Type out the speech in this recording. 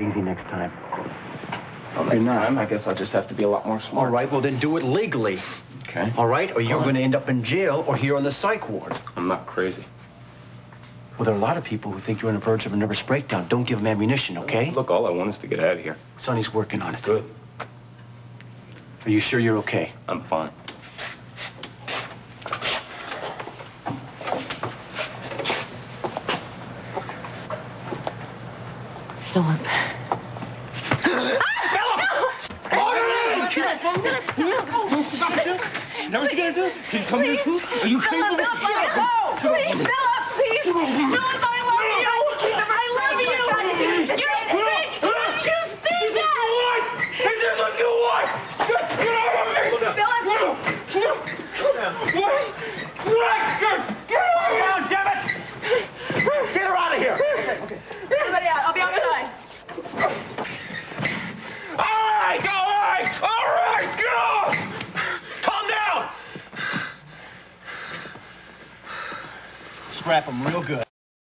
Easy next time. Well, next time, I guess I'll just have to be a lot more smart. All right, well then do it legally. Okay. All right, or you're going to end up in jail or here on the psych ward. I'm not crazy. Well, there are a lot of people who think you're on the verge of a nervous breakdown. Don't give them ammunition, okay? Look, all I want is to get out of here. Sonni's working on it. Good. Are you sure you're okay? I'm fine. Phillip. That what you're gonna do? Can you come here too? Are you capable? Phillip, me go! Please, Phillip, please! Phillip, I love you! I love you! You stink! You stink! Is this what you want? Get, get out of me! Phillip! What? What? Get, get over here! damn it! Get her out of here! Everybody out. I'll be outside. All right, all right, right, get off! Calm down! Strap him real good.